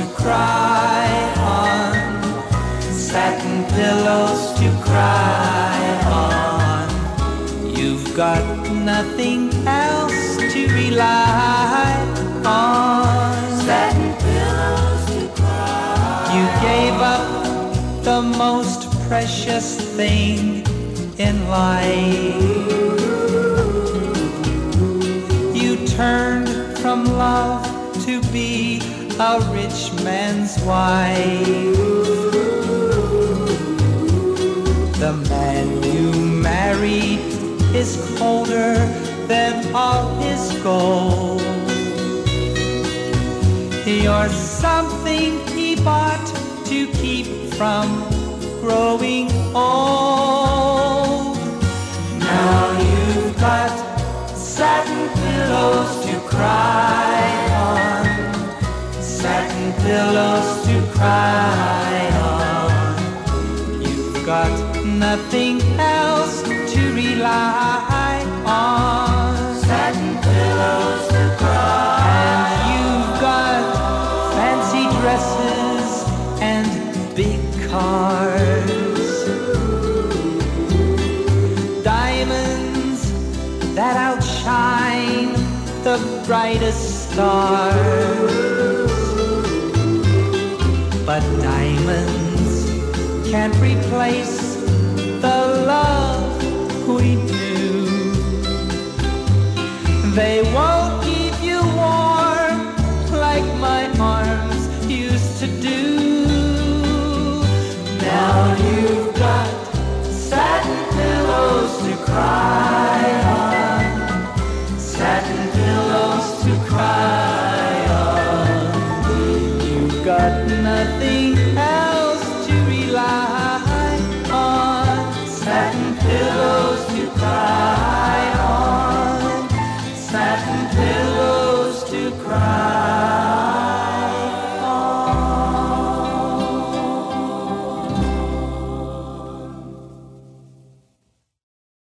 to cry on, satin pillows to cry on. You've got nothing else to rely on. Satin pillows to cry. You gave up the most precious thing in life. You turned from love to be a rich man's wife. The man you married is colder than all his gold. You're something he bought to keep from growing old. Now you've got satin pillows pillows to cry on. You've got nothing else to rely on. Satin pillows to cry. And you've got fancy dresses and big cars. Diamonds that outshine the brightest stars. can't replace the love we knew. They won't keep you warm like my arms used to do. Now you've got satin pillows to cry on, satin pillows to cry on. You've got nothing. still